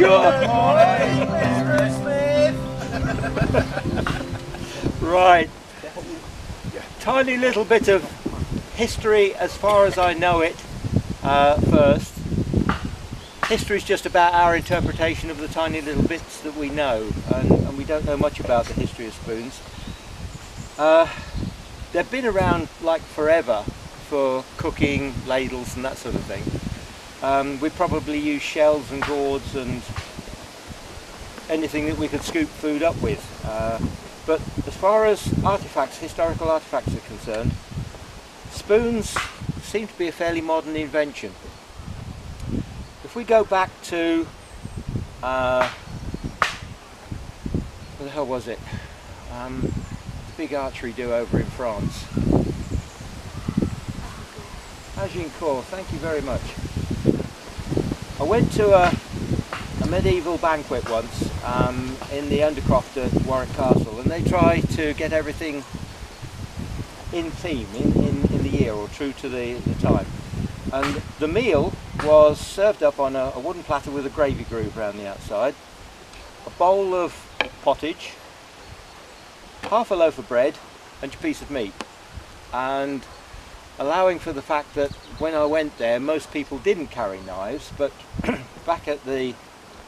together. right. Tiny little bit of history as far as I know it uh, first. History is just about our interpretation of the tiny little bits that we know and, and we don't know much about the history of spoons. Uh, they've been around like forever for cooking, ladles and that sort of thing. Um, we probably use shells and gourds and anything that we could scoop food up with. Uh, but as far as artifacts, historical artifacts are concerned, spoons seem to be a fairly modern invention. If we go back to, uh, what the hell was it? Um, the big archery do over in France. Agincourt, thank you very much. I went to a, a medieval banquet once um, in the Undercroft at Warwick Castle and they try to get everything in theme, in, in, in the year or true to the, the time. And the meal was served up on a, a wooden platter with a gravy groove around the outside, a bowl of pottage, half a loaf of bread and a piece of meat. And allowing for the fact that when I went there most people didn't carry knives but back at the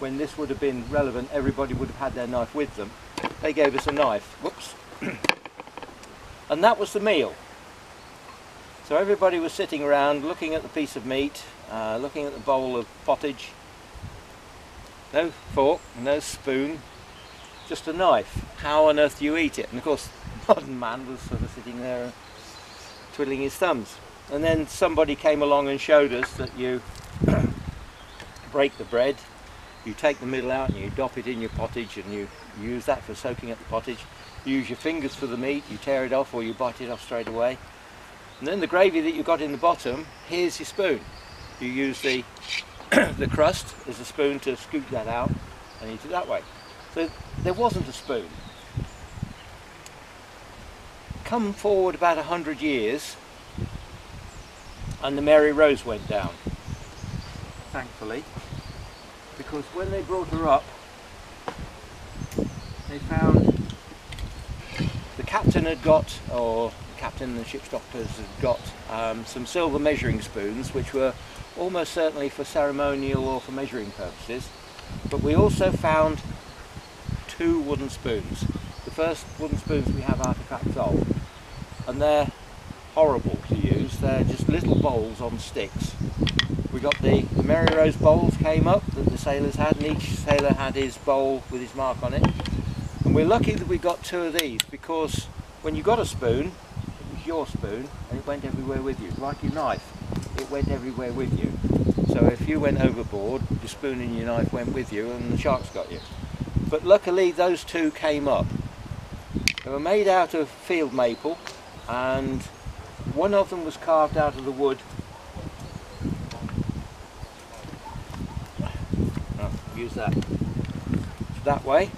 when this would have been relevant everybody would have had their knife with them. They gave us a knife. Whoops. And that was the meal. So everybody was sitting around looking at the piece of meat uh, looking at the bowl of pottage. No fork no spoon just a knife. How on earth do you eat it? And of course modern man was sort of sitting there twiddling his thumbs. And then somebody came along and showed us that you break the bread, you take the middle out and you dop it in your pottage and you use that for soaking up the pottage. You use your fingers for the meat, you tear it off or you bite it off straight away. And then the gravy that you've got in the bottom, here's your spoon. You use the, the crust as a spoon to scoop that out and eat it that way. So there wasn't a spoon come forward about a hundred years and the Mary Rose went down. Thankfully. Because when they brought her up they found the captain had got or the captain and the ship's doctors had got um, some silver measuring spoons which were almost certainly for ceremonial or for measuring purposes. But we also found two wooden spoons. The first wooden spoons we have artifacts of and they're horrible to use. They're just little bowls on sticks. We got the, the Mary Rose bowls came up that the sailors had and each sailor had his bowl with his mark on it. And we're lucky that we got two of these because when you got a spoon, it was your spoon and it went everywhere with you. Like your knife, it went everywhere with you. So if you went overboard, your spoon and your knife went with you and the sharks got you. But luckily those two came up. They were made out of field maple and one of them was carved out of the wood. Use that. That way.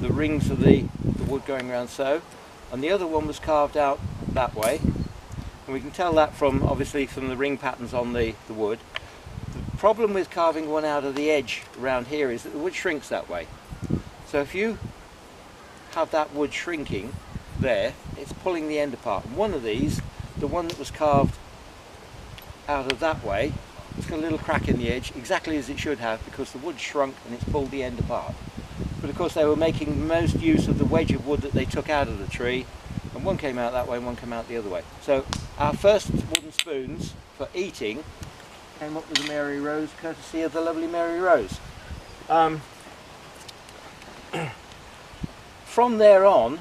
The rings of the, the wood going around so. And the other one was carved out that way. And we can tell that from obviously from the ring patterns on the, the wood. The problem with carving one out of the edge around here is that the wood shrinks that way. So if you have that wood shrinking there, it's pulling the end apart. And one of these, the one that was carved out of that way, it's got a little crack in the edge, exactly as it should have, because the wood shrunk and it's pulled the end apart. But of course they were making most use of the wedge of wood that they took out of the tree, and one came out that way and one came out the other way. So our first wooden spoons for eating came up with the Mary Rose, courtesy of the lovely Mary Rose. Um, from there on,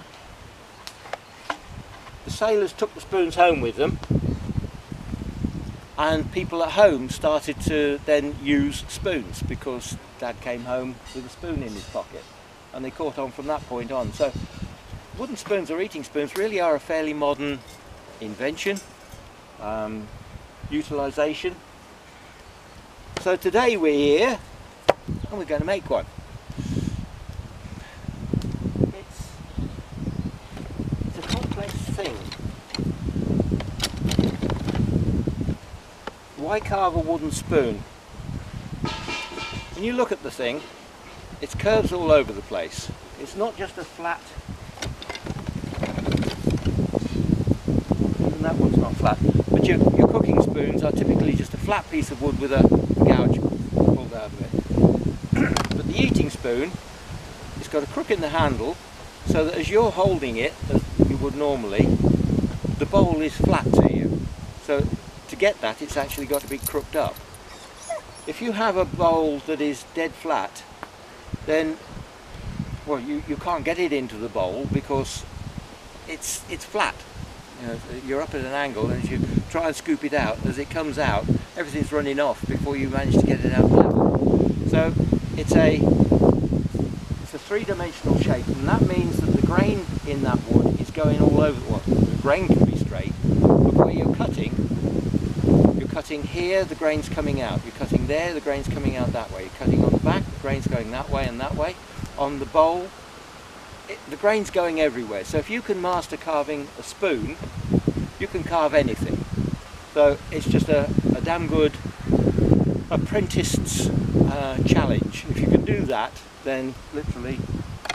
the sailors took the spoons home with them and people at home started to then use spoons because dad came home with a spoon in his pocket and they caught on from that point on. So wooden spoons or eating spoons really are a fairly modern invention, um, utilisation. So today we're here and we're going to make one. Why carve a wooden spoon? when you look at the thing, it's curves all over the place. It's not just a flat, even that one's not flat, but your, your cooking spoons are typically just a flat piece of wood with a gouge pulled out of it. but the eating spoon, it's got a crook in the handle, so that as you're holding it, as you would normally, the bowl is flat to you. So to get that, it's actually got to be crooked up. If you have a bowl that is dead flat, then well, you, you can't get it into the bowl because it's it's flat. You know, you're up at an angle, and as you try and scoop it out, as it comes out, everything's running off before you manage to get it out level. So it's a it's a three-dimensional shape, and that means that the grain in that wood is going all over. The well, the grain can be straight, but where you're cutting, cutting here, the grain's coming out. You're cutting there, the grain's coming out that way. You're cutting on the back, the grain's going that way and that way. On the bowl, it, the grain's going everywhere. So if you can master carving a spoon, you can carve anything. So it's just a, a damn good apprenticed's uh, challenge. If you can do that, then literally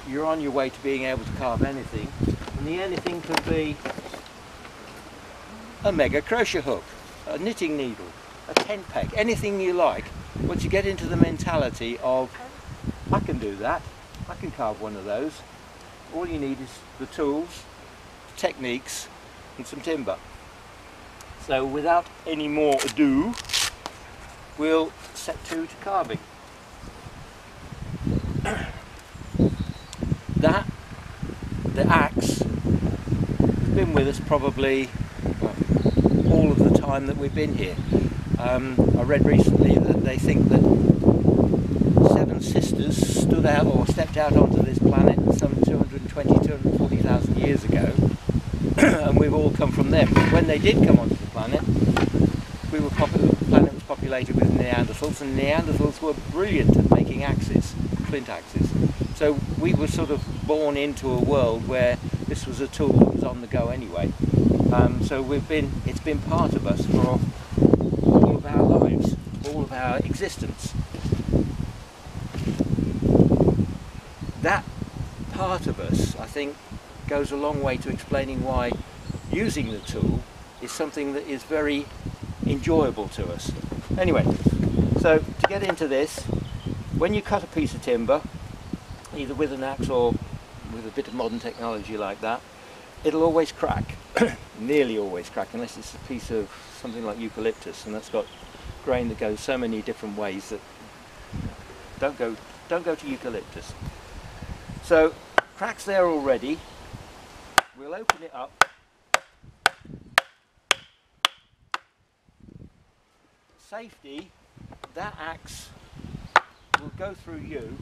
you're on your way to being able to carve anything. And the anything could be a mega crochet hook, a knitting needle, a tent peg, anything you like. Once you get into the mentality of, I can do that, I can carve one of those, all you need is the tools, the techniques and some timber. So without any more ado, we'll set to to carving. that, the axe, has been with us probably well, all of the time that we've been here. Um, I read recently that they think that seven sisters stood out or stepped out onto this planet some 220, 240,000 years ago, and we've all come from them. When they did come onto the planet, we were the planet was populated with Neanderthals, and Neanderthals were brilliant at making axes, flint axes. So we were sort of born into a world where this was a tool that was on the go anyway. Um, so we've been, it's been part of us for all of our lives, all of our existence. That part of us, I think, goes a long way to explaining why using the tool is something that is very enjoyable to us. Anyway, so to get into this, when you cut a piece of timber, either with an axe or with a bit of modern technology like that, it'll always crack, nearly always crack, unless it's a piece of something like eucalyptus, and that's got grain that goes so many different ways that don't go, don't go to eucalyptus. So cracks there already. We'll open it up. Safety, that axe will go through you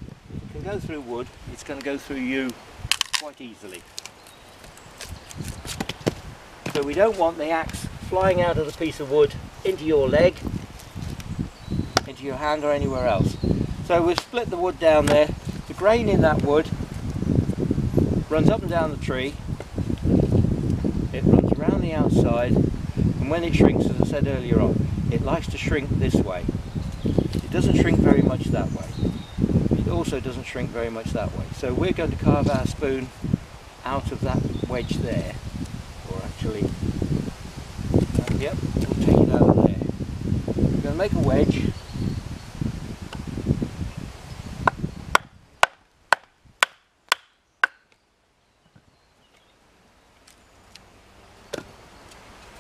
can go through wood, it's going to go through you quite easily. So we don't want the axe flying out of the piece of wood into your leg, into your hand or anywhere else. So we've split the wood down there. The grain in that wood runs up and down the tree. It runs around the outside and when it shrinks, as I said earlier on, it likes to shrink this way. It doesn't shrink very much that way It also doesn't shrink very much that way. So we're going to carve our spoon out of that wedge there, or actually, uh, yep, we'll take it out of there. We're going to make a wedge.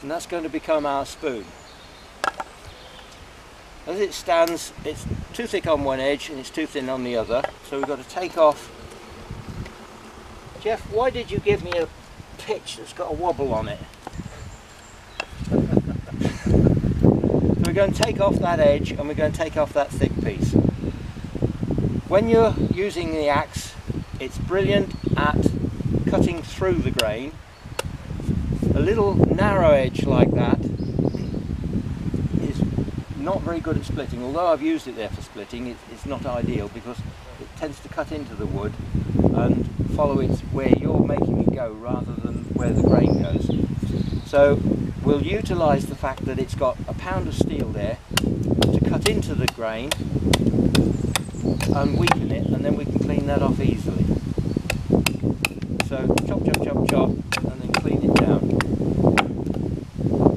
And that's going to become our spoon. As it stands, it's too thick on one edge and it's too thin on the other. So we've got to take off. Jeff, why did you give me a pitch that's got a wobble on it? so we're going to take off that edge and we're going to take off that thick piece. When you're using the axe, it's brilliant at cutting through the grain. A little narrow edge like that is not very good at splitting. Although I've used it there for splitting, it, it's not ideal because it tends to cut into the wood and follow it where you're making it go rather than where the grain goes. So we'll utilise the fact that it's got a pound of steel there to cut into the grain and weaken it and then we can clean that off easily. So chop, chop, chop, chop and then clean it down.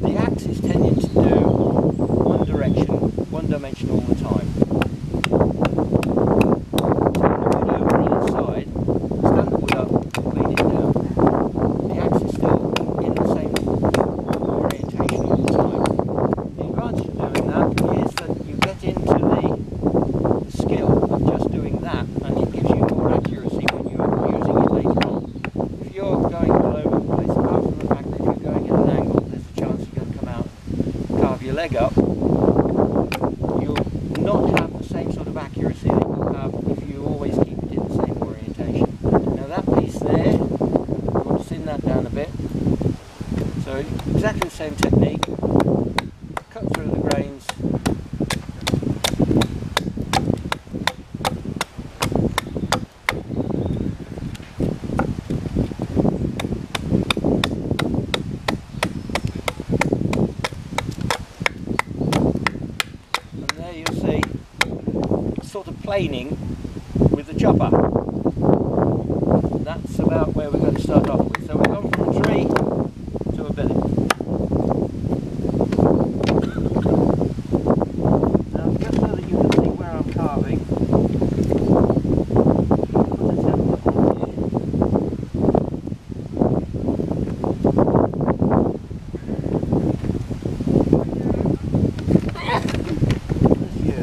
The axe is tending to do one direction, one dimension all the time. Turn the wood over on its side, stand the wood up, clean it down. The axe is still in the same orientation all the time. The advantage of doing that is that you get into the, the skill of just doing that and it gives you more accuracy when you're using it later on. If you're going all over the place, apart from the fact that if you're going at an angle, there's a chance you're going to come out and carve your leg up, you'll not have the same sort of accuracy that you have if you always keep it in the same orientation. Now that piece there, we'll thin that down a bit. So exactly the same technique. Cut through the grains. And there you'll see sort of planing with the chopper. That's about where we're going to start off with. So we've gone from a tree to a billet. Now just so that you can see where I'm carving, put a template on here. Bless you.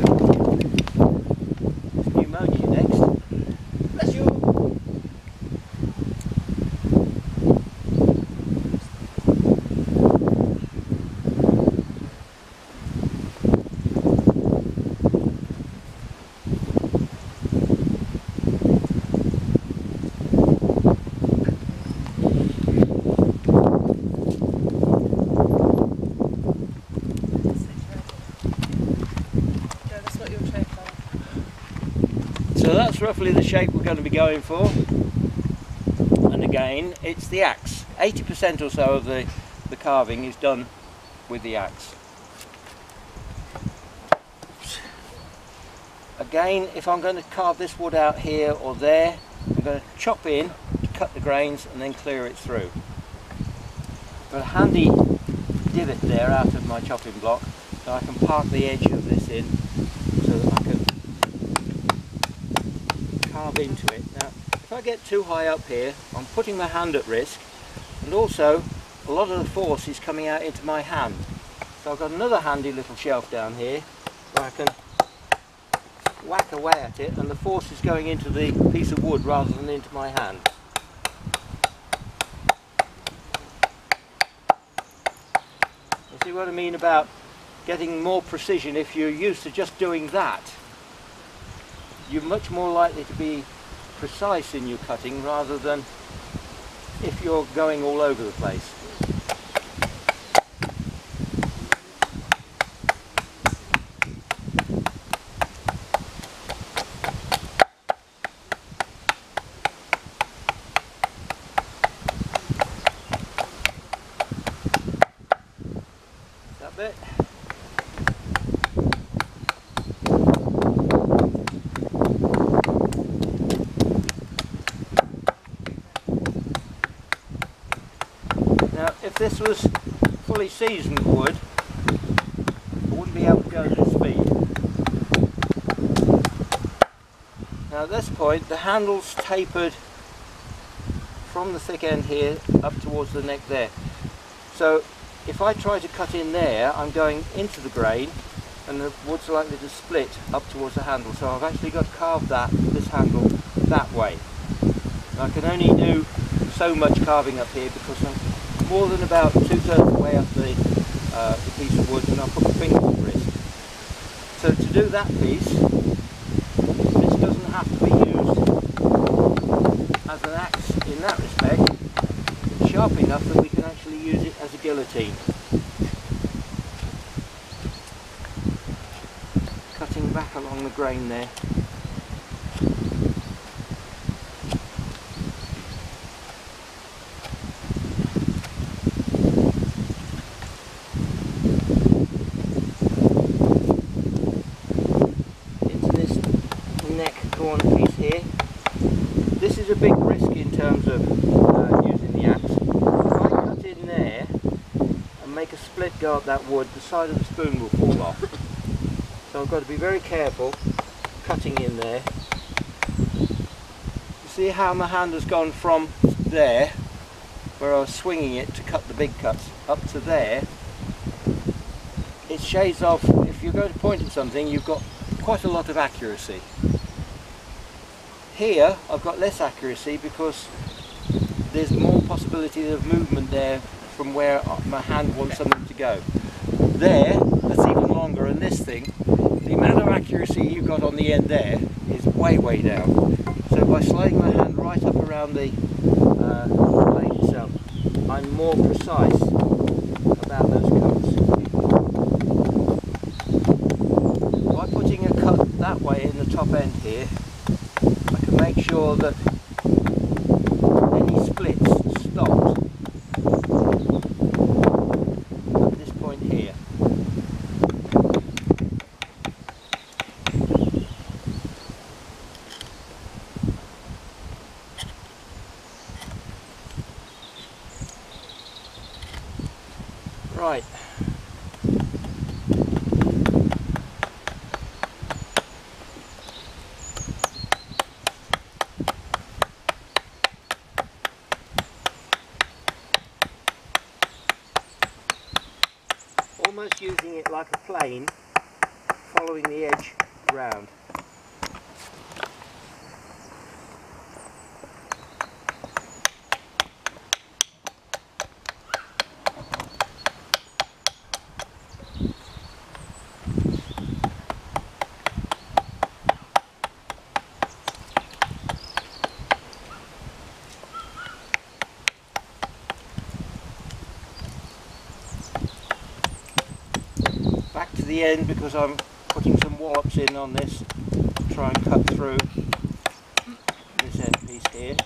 Pneumonia next. Bless you. Yeah, that's what you're trained for. So that's roughly the shape we're going to be going for. And again, it's the axe. 80% or so of the, the carving is done with the axe. Again, if I'm going to carve this wood out here or there, I'm going to chop in, cut the grains and then clear it through. Got a handy divot there out of my chopping block so I can park the edge of this in so that I can carve into it. Now, if I get too high up here, I'm putting my hand at risk, and also a lot of the force is coming out into my hand. So I've got another handy little shelf down here where I can whack away at it, and the force is going into the piece of wood rather than into my hand. You see what I mean about getting more precision if you're used to just doing that? You're much more likely to be precise in your cutting rather than if you're going all over the place. That bit. Now, if this was seasoned wood, I wouldn't be able to go this speed. Now, at this point, the handle's tapered from the thick end here up towards the neck there. So, if I try to cut in there, I'm going into the grain and the wood's likely to split up towards the handle. So I've actually got to carve that, this handle, that way. I can only do so much carving up here because I'm more than about two-thirds of the way up the, uh, the piece of wood and I'll put my finger on the wrist. So to do that piece, this doesn't have to be used as an axe in that respect. It's sharp enough that we can actually use it as a guillotine. Cutting back along the grain there. into this neck go up that wood, the side of the spoon will fall off. So I've got to be very careful cutting in there. You see how my hand has gone from there, where I was swinging it to cut the big cuts, up to there. It shades off, if you're going to point at something, you've got quite a lot of accuracy. Here, I've got less accuracy because there's more possibility of movement there from where my hand wants something to go. There, that's even longer, and this thing, the amount of accuracy you've got on the end there is way, way down. So by sliding my hand right up around the uh, blade itself, I'm more precise about those cuts. By putting a cut that way in the top end here, I can make sure that any splits stopped at this point here. Right. Almost using it like a plane, following the edge round. back to the end because I'm putting some wallops in on this to try and cut through this end piece here.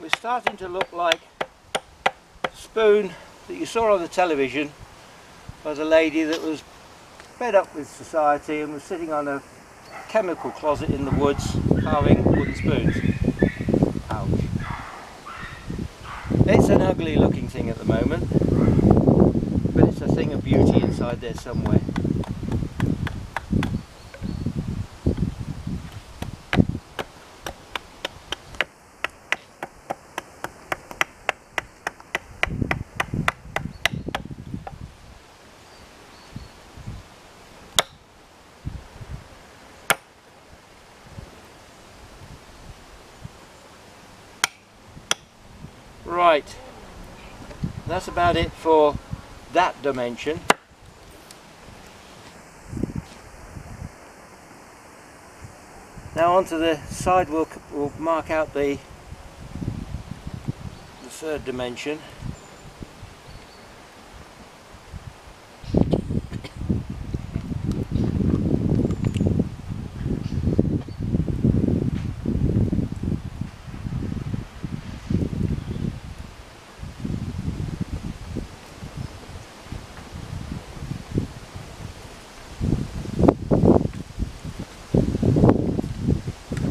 We're starting to look like spoon that you saw on the television by the lady that was fed up with society and was sitting on a chemical closet in the woods carving wooden spoons. Ouch. It's an ugly looking thing at the moment, but it's a thing of beauty inside there somewhere. Right, that's about it for that dimension. Now onto the side we'll, we'll mark out the, the third dimension.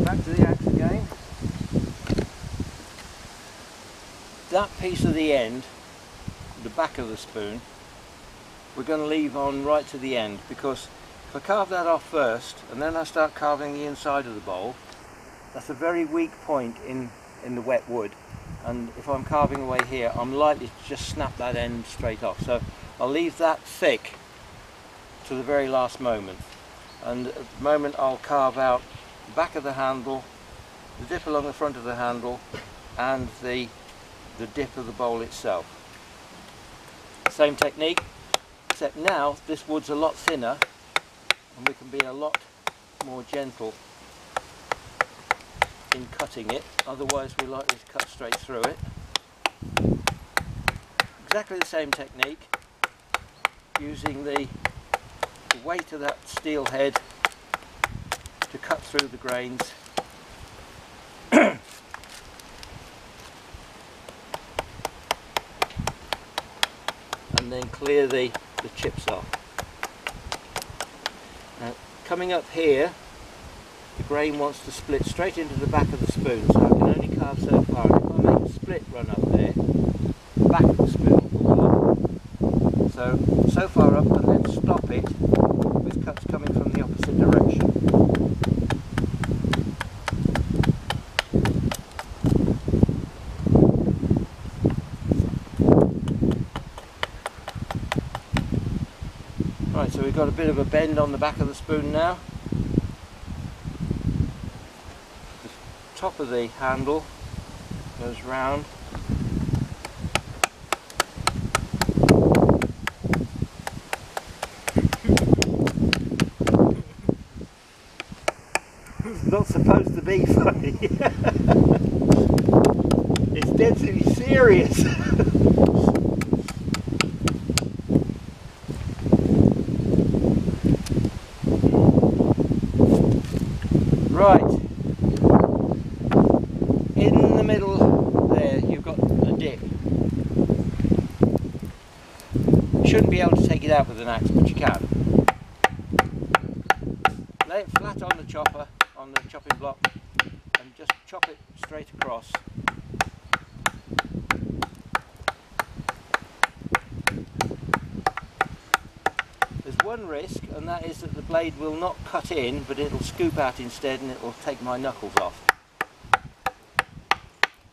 Back to the axe again. That piece of the end, the back of the spoon, we're going to leave on right to the end because if I carve that off first and then I start carving the inside of the bowl, that's a very weak point in, in the wet wood and if I'm carving away here I'm likely to just snap that end straight off. So I'll leave that thick to the very last moment and at the moment I'll carve out the back of the handle, the dip along the front of the handle and the, the dip of the bowl itself. Same technique except now this wood's a lot thinner and we can be a lot more gentle in cutting it otherwise we're likely to cut straight through it. Exactly the same technique using the, the weight of that steel head to cut through the grains and then clear the, the chips off. Now coming up here the grain wants to split straight into the back of the spoon so I can only carve so far if I make a split run up there the back of the spoon will. So, so far up and then stop it with cuts coming from the opposite direction. Right, so we've got a bit of a bend on the back of the spoon now. The top of the handle goes round. It's not supposed to be funny. it's deadly serious. Right. In the middle there you've got a dip. You shouldn't be able to take it out with an axe, but you can. Lay it flat on the chopper, on the chopping block, and just chop it straight across. There's one risk, and that is that the blade will not cut in, but it'll scoop out instead, and it'll take my knuckles off.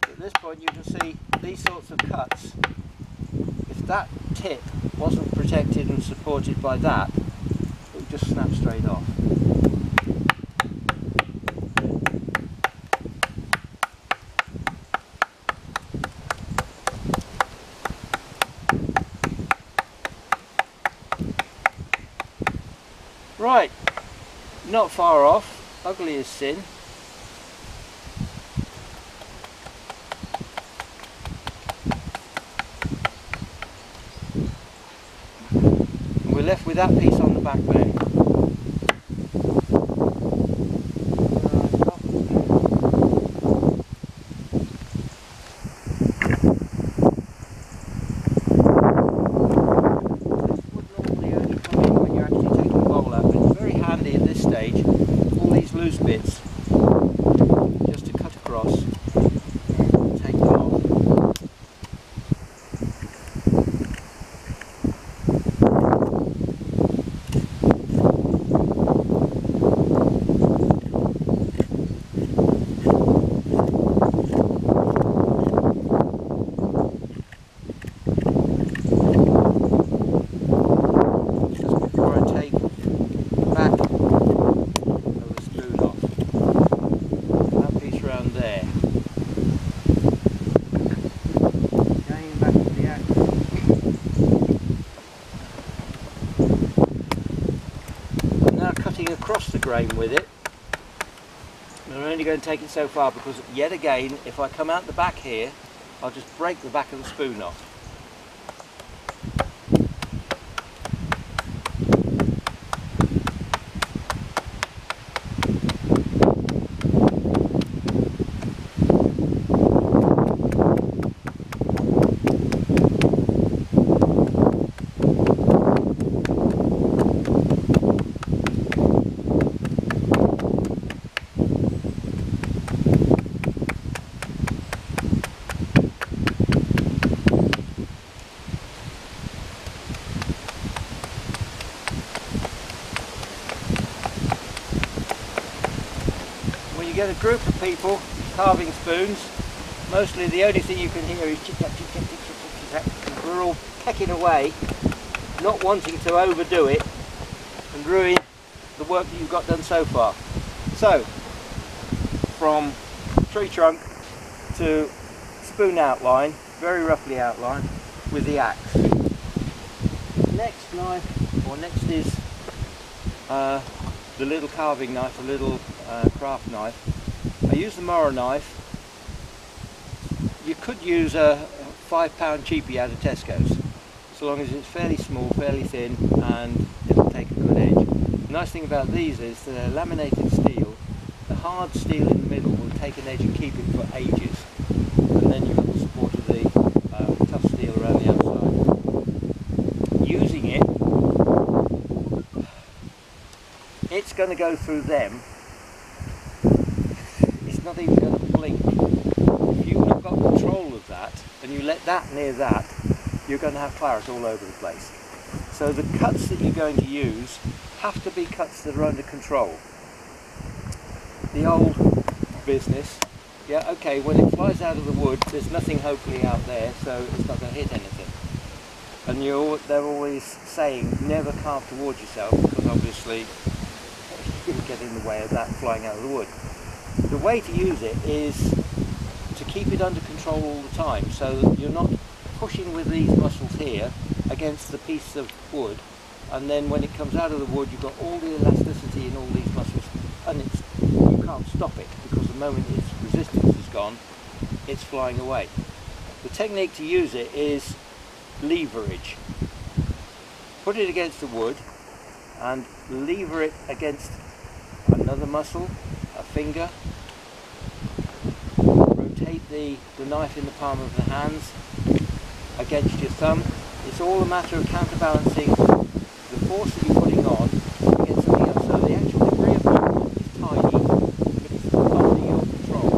At this point, you can see these sorts of cuts. If that tip wasn't protected and supported by that, it would just snap straight off. Right, not far off, ugly as sin. Left with that piece on the back there. would normally only come in when you're actually taking the bowl out, but it's very handy at this stage, all these loose bits, just to cut across, and take them off. just before I take the back of the spoon off. That piece round there. Going back to the axe. I'm now cutting across the grain with it. And I'm only going to take it so far because yet again, if I come out the back here, I'll just break the back of the spoon off. Get a group of people carving spoons, mostly the only thing you can hear is chit chat, chit chat, chit chat, chit. We're all pecking away, not wanting to overdo it and ruin the work that you've got done so far. So, from tree trunk to spoon outline, very roughly outlined, with the axe. Next knife, or next is uh, the little carving knife, a little uh, craft knife. I use the Mora knife. You could use a five pound cheapie out of Tesco's, so long as it's fairly small, fairly thin, and it'll take a good edge. The nice thing about these is the laminated steel, the hard steel in the middle will take an edge and keep it for ages, and then you've got the support of the um, tough steel around the outside. Using it, it's going to go through them not even going to blink. If you've not got control of that and you let that near that, you're going to have claret all over the place. So the cuts that you're going to use have to be cuts that are under control. The old business, yeah, okay, when it flies out of the wood, there's nothing hopefully out there, so it's not going to hit anything. And you're, they're always saying never carve towards yourself because obviously you get in the way of that flying out of the wood. The way to use it is to keep it under control all the time so that you're not pushing with these muscles here against the piece of wood and then when it comes out of the wood you've got all the elasticity in all these muscles and it's, you can't stop it because the moment its resistance is gone it's flying away. The technique to use it is leverage. Put it against the wood and lever it against another muscle, a finger. The, the knife in the palm of the hands against your thumb. It's all a matter of counterbalancing the force that you're putting on against something else. So the actual degree of movement is tiny, but it's under your control.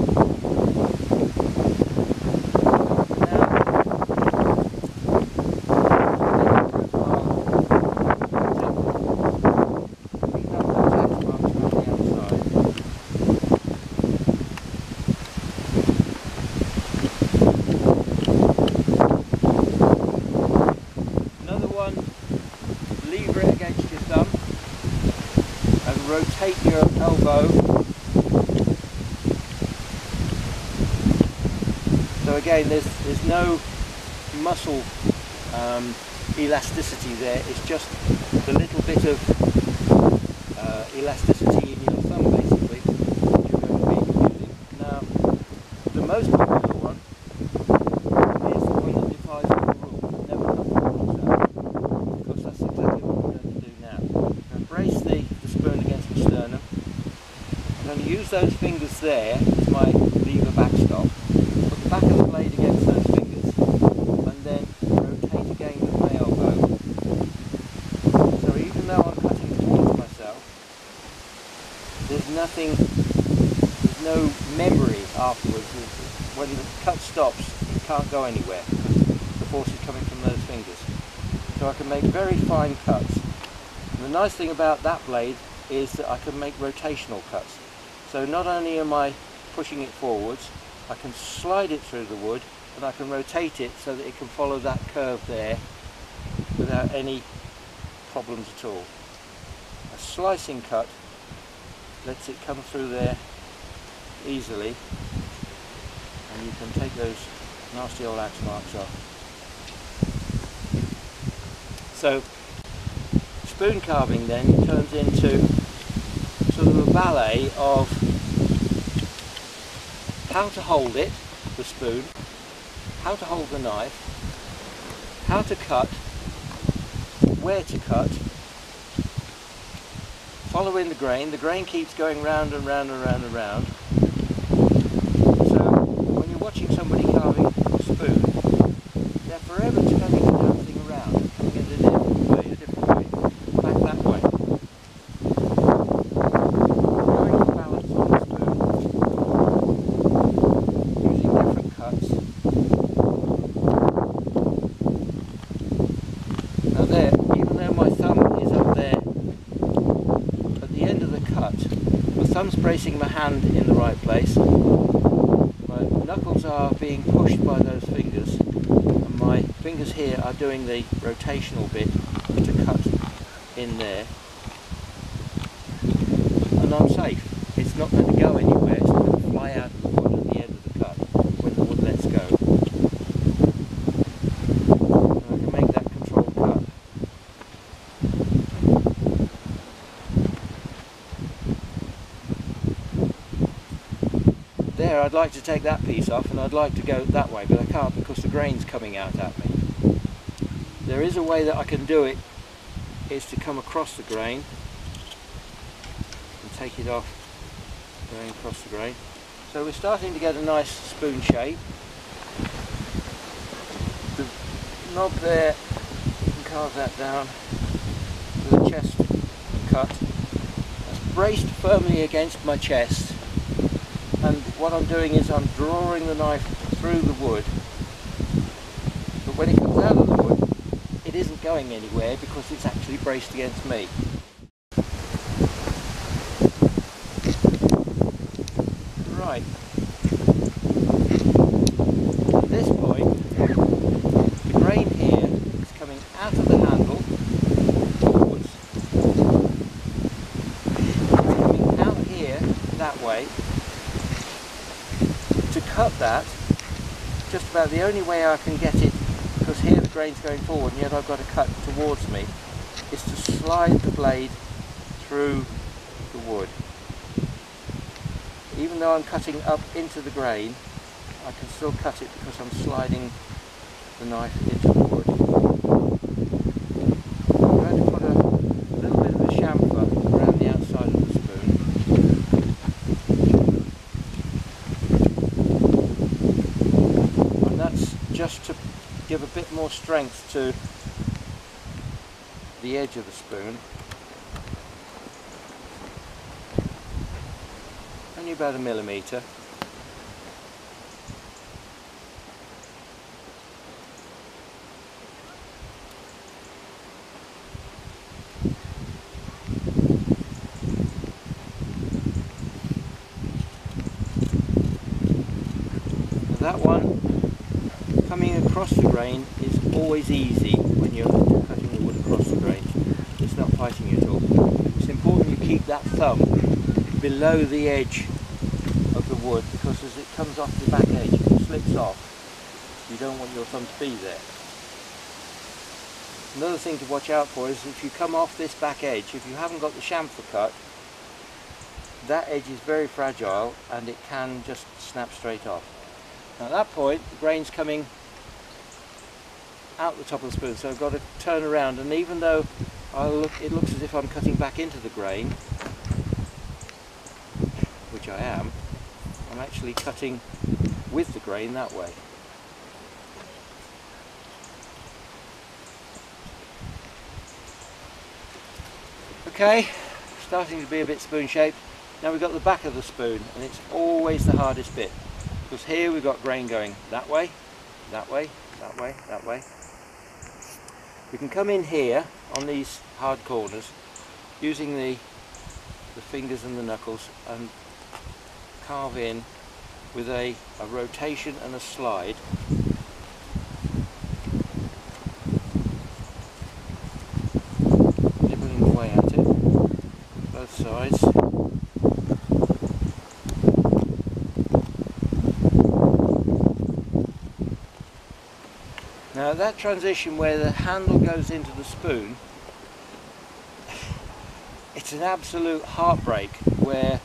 Now, Another one, lever it against your thumb and rotate your elbow. So again, there's there's no muscle um, elasticity there. It's just the little bit of uh, elasticity in your thumb, basically, you're going to be using. Now, the most popular one is the one that defies all rules. Never because that's exactly what we're going to do now. To brace the, the spoon against the sternum. To use those fingers there as my lever backstop. Put the back of the blade against those fingers and then rotate again with my elbow. So even though I'm cutting towards myself, there's nothing, there's no memory afterwards. There's- When the cut stops, it can't go anywhere because the force is coming from those fingers so I can make very fine cuts. And the nice thing about that blade is that I can make rotational cuts. So not only am I pushing it forwards, I can slide it through the wood and I can rotate it so that it can follow that curve there without any problems at all. A slicing cut lets it come through there easily and you can take those nasty old axe marks off. So spoon carving then turns into sort of a ballet of how to hold it, the spoon, how to hold the knife, how to cut, where to cut, following the grain. The grain keeps going round and round and round and round. So when you're watching somebody carving a spoon, they're forever turning the damn thing around, coming in a different way, a different way, back that way. Trying to balance on the spoon, using different cuts. Now there, even though my thumb is up there at the end of the cut, my thumb's bracing my hand in the right place. My knuckles are being pushed by those fingers, and my fingers here are doing the rotational bit to cut in there. And I'm safe. It's not going to go anywhere, it's not going to fly out of the wood at the end of the cut when the wood lets go. And I can make that controlled cut. There, I'd like to take that piece off and I'd like to go that way, but I can't because the grain's coming out at me. There is a way that I can do it, is to come across the grain and take it off going across the grain. So we're starting to get a nice spoon shape. The knob there, you can carve that down with a chest cut. That's braced firmly against my chest what I'm doing is I'm drawing the knife through the wood but when it comes out of the wood it isn't going anywhere because it's actually braced against me. Right. At this point the grain here is coming out of the handle forwards. It's coming out here that way. To cut that, just about the only way I can get it, because here the grain's going forward and yet I've got to cut towards me, is to slide the blade through the wood. Even though I'm cutting up into the grain, I can still cut it because I'm sliding the knife into the wood. I'm going to put a little bit of a chamfer around the outside of the spoon. And that's just to give a bit more strength to the edge of the spoon. Only about a millimetre. that one across the grain is always easy when you're cutting the wood across the grain. It's not fighting you at all. It's important you keep that thumb below the edge of the wood because as it comes off the back edge, it slips off. You don't want your thumb to be there. Another thing to watch out for is if you come off this back edge, if you haven't got the chamfer cut, that edge is very fragile and it can just snap straight off. Now at that point, the grain's coming out the top of the spoon, so I've got to turn around, and even though look, it looks as if I'm cutting back into the grain, which I am, I'm actually cutting with the grain that way. Okay, starting to be a bit spoon shaped. Now we've got the back of the spoon, and it's always the hardest bit because here we've got grain going that way, that way, that way, that way. We can come in here on these hard corners using the, the fingers and the knuckles and carve in with a, a rotation and a slide. Nibbling away at it, both sides. Now that transition where the handle goes into the spoon, it's an absolute heartbreak where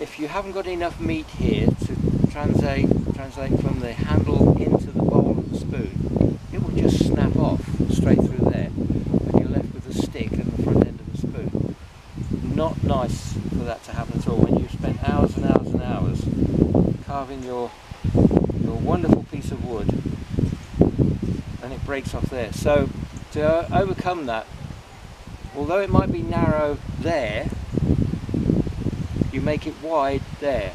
if you haven't got enough meat here to translate, translate from the handle into the bowl of the spoon, it will just snap off straight through there and you're left with a stick and the front end of the spoon. Not nice for that to happen at all when you've spent hours and hours and hours carving your, your wonderful piece of wood and it breaks off there. So to uh, overcome that, although it might be narrow there, you make it wide there.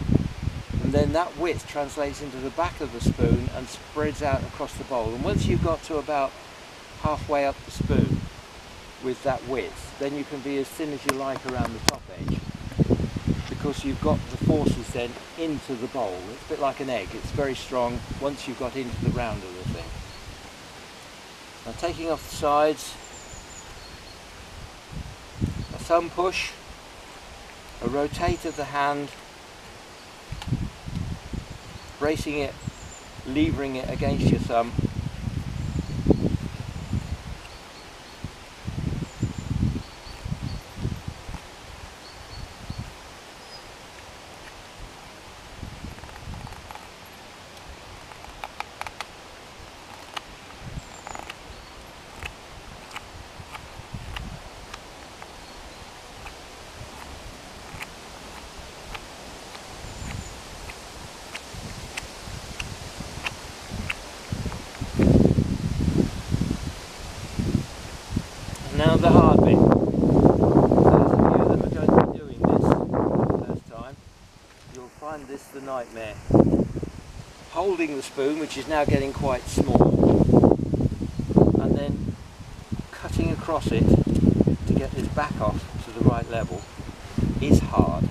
And then that width translates into the back of the spoon and spreads out across the bowl. And once you've got to about halfway up the spoon with that width, then you can be as thin as you like around the top edge because you've got the forces then into the bowl. It's a bit like an egg. It's very strong once you've got into the round of thing. Now taking off the sides, a thumb push, a rotate of the hand, bracing it, levering it against your thumb. Now the hard bit. Those of you that are going to be doing nightmare. Holding the spoon, which is now getting quite small, and then cutting across it to get this back off to the right level is hard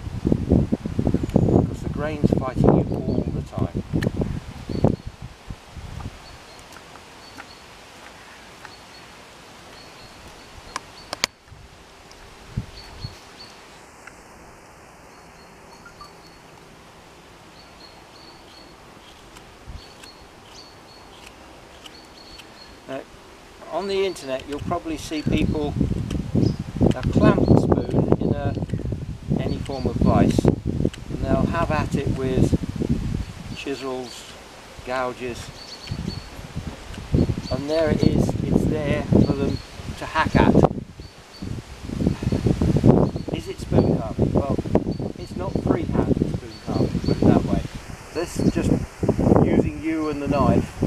because the grain's fighting you all the time. Now, on the internet you'll probably see people clamp the spoon in a, any form of vice and they'll have at it with chisels, gouges and there it is, it's there for them to hack at. Is it spoon carving? Well, it's not freehand spoon carving, put it that way. This is just using you and the knife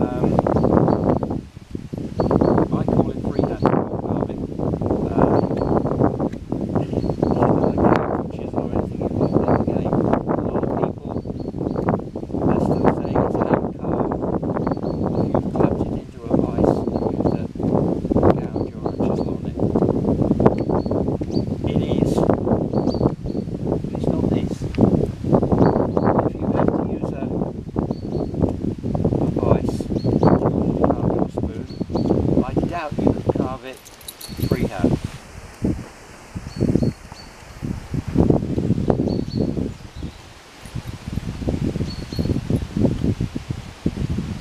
um, I call it freehand carving. Um, like couches or anything you've got in the game. A lot of people are still saying it's hand carved. If you've clapped it into a vice and used a gouge or a chisel on it. It is. But it's not this. If you have to use a, a vice to carve your spoon, I doubt you could carve it freehand.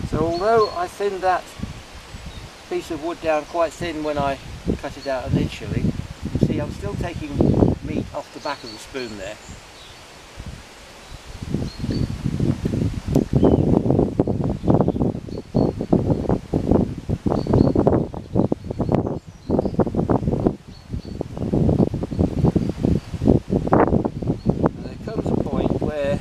So although I thinned that piece of wood down quite thin when I cut it out initially, see I'm still taking meat off the back of the spoon there. And there comes a point where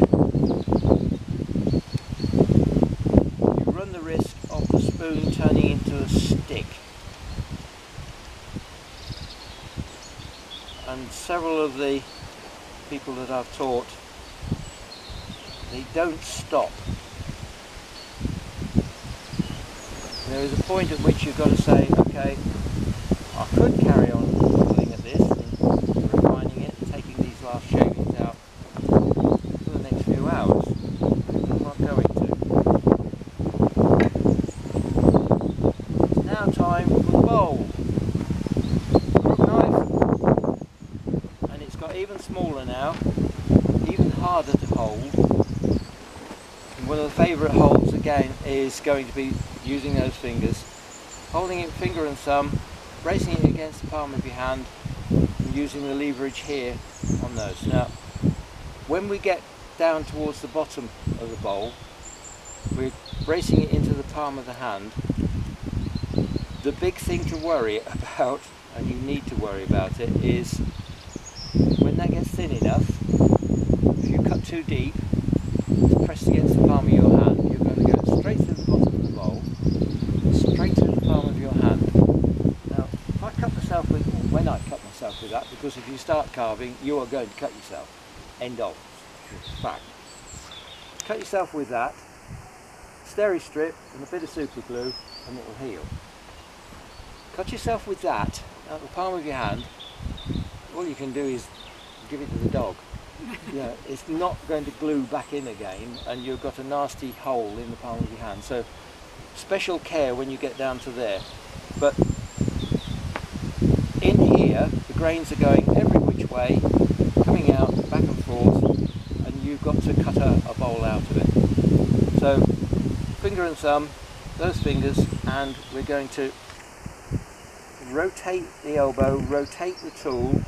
you run the risk of the spoon turning into a stick. And several of the people that I've taught, they don't stop. There is a point at which you've got to say, okay, I could carry on pulling at this and refining it, taking these last shavings out for the next few hours. I'm not going to. It's now time for the bowl. Crook knife. And it's got even smaller now, even harder to hold. And one of the favourite holds again is going to be using those fingers. Holding it finger and thumb, bracing it against the palm of your hand and using the leverage here on those. Now, when we get down towards the bottom of the bowl, we're bracing it into the palm of the hand. The big thing to worry about, and you need to worry about it, is when that gets thin enough, if you cut too deep, it's pressed against the palm of your hand, you're going to go straight through the bottom of the bowl, straight through the palm of your hand. Now, if I cut myself with, or when I cut myself with that, because if you start carving, you are going to cut yourself. End of. Fact. Cut yourself with that, steri strip and a bit of super glue, and it will heal. Cut yourself with that out the palm of your hand. All you can do is give it to the dog. yeah, it's not going to glue back in again, and you've got a nasty hole in the palm of your hand. So, special care when you get down to there. But in here, grains are going every which way, coming out back and forth, and you've got to cut a, a bowl out of it. So, finger and thumb, those fingers, and we're going to rotate the elbow, rotate the tool,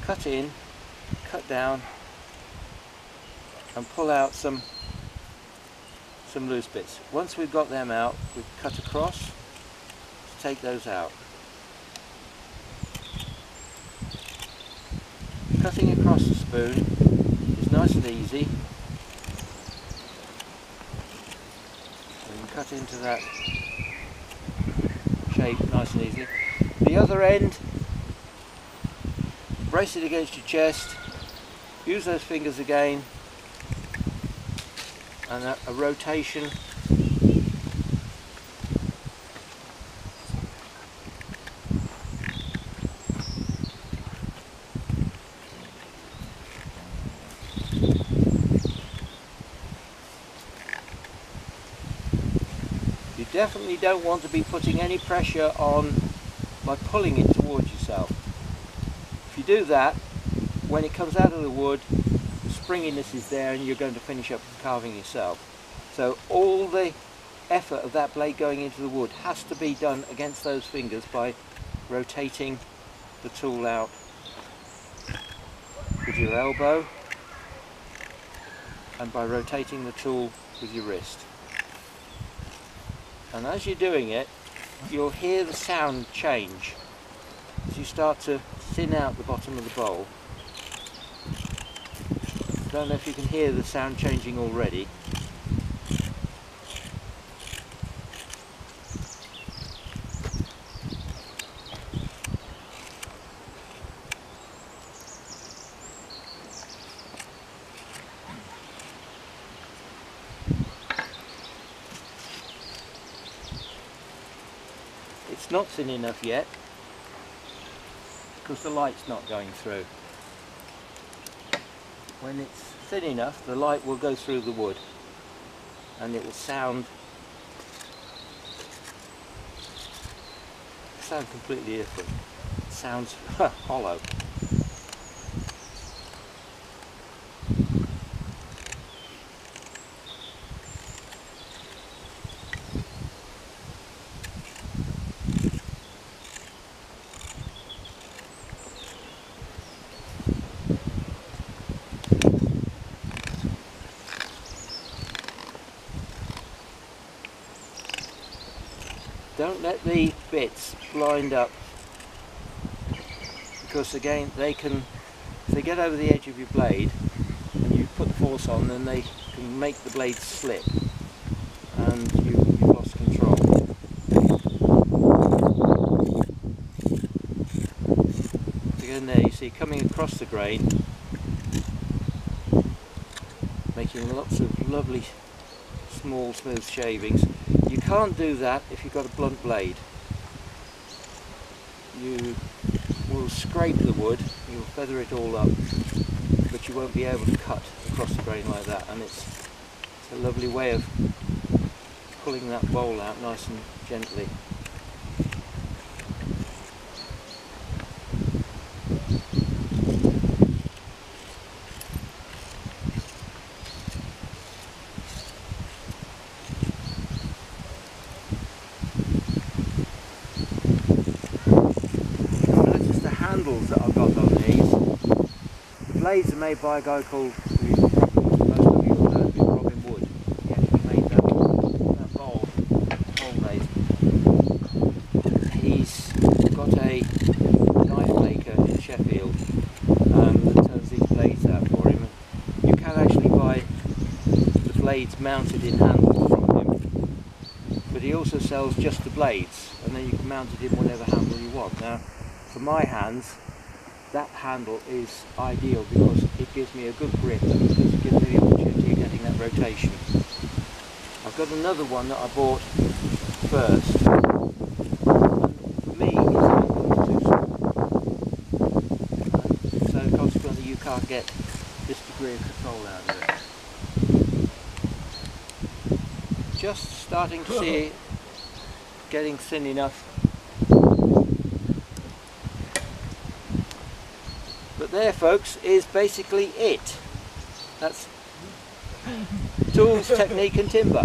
cut in, cut down, and pull out some some loose bits. Once we've got them out, we cut across to take those out. Cutting across the spoon is nice and easy. We can cut into that shape nice and easy. The other end, brace it against your chest, use those fingers again and a, a rotation You definitely don't want to be putting any pressure on by pulling it towards yourself. If you do that, when it comes out of the wood, the springiness is there and you're going to finish up carving yourself. So all the effort of that blade going into the wood has to be done against those fingers by rotating the tool out with your elbow and by rotating the tool with your wrist. And as you're doing it, you'll hear the sound change as you start to thin out the bottom of the bowl. Don't know if you can hear the sound changing already. Not thin enough yet because the light's not going through. When it's thin enough, the light will go through the wood and it will sound sound completely different. It sounds hollow. Don't let the bits blind up. Because again they can if they get over the edge of your blade and you put the force on then they can make the blade slip. And you, you've lost control. Again there you see coming across the grain making lots of lovely small smooth shavings can't do that if you've got a blunt blade. You will scrape the wood, you'll feather it all up, but you won't be able to cut across the grain like that. And it's, it's a lovely way of pulling that bowl out nice and gently. Notice the handles that I've got on these. The blades are made by a guy called, who you probably- most of you will know, is Robin Wood. He actually made that, that bowl, homemade. He's got a knife maker in Sheffield um, that turns these blades out for him. Made got a knife maker in Sheffield um, that sells these blades out for him. You can actually buy the blades mounted in handles from him, but he also sells just the blades, and then you can mount it in whatever handle you want. Now, for my hands, that handle is ideal because gives me a good grip and gives me the opportunity of getting that rotation. I've got another one that I bought first. For me, it's too small. So consequently you can't get this degree of control out of it. Just starting to see getting thin enough there, folks, is basically it. That's tools, technique and timber.